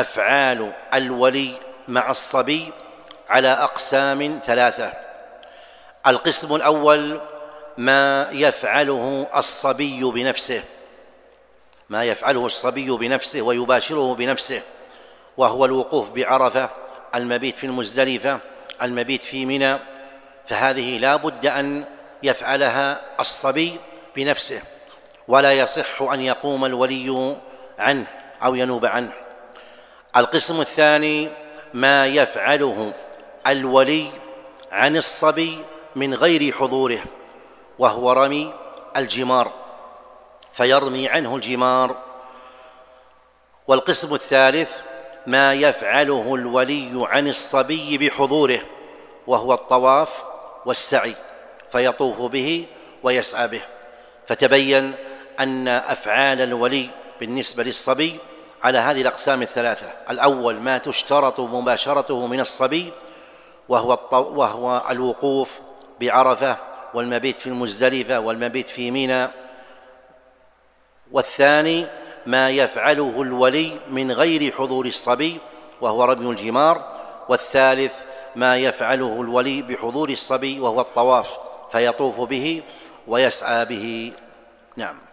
أفعال الولي مع الصبي على أقسام ثلاثة. القسم الأول ما يفعله الصبي بنفسه. ما يفعله الصبي بنفسه ويباشره بنفسه. وهو الوقوف بعرفة المبيت في المزدلفة المبيت في منى. فهذه لا بد أن يفعلها الصبي بنفسه. ولا يصح أن يقوم الولي عنه أو ينوب عنه. القسم الثاني ما يفعله الولي عن الصبي من غير حضوره وهو رمي الجمار فيرمي عنه الجمار. والقسم الثالث ما يفعله الولي عن الصبي بحضوره وهو الطواف والسعي فيطوف به ويسعى به. فتبين أن أفعال الولي بالنسبة للصبي على هذه الأقسام الثلاثة. الأول ما تشترط مباشرته من الصبي وهو وهو الوقوف بعرفة والمبيت في المزدلفة والمبيت في منى والثاني ما يفعله الولي من غير حضور الصبي وهو رمي الجمار. والثالث ما يفعله الولي بحضور الصبي وهو الطواف فيطوف به ويسعى به. نعم.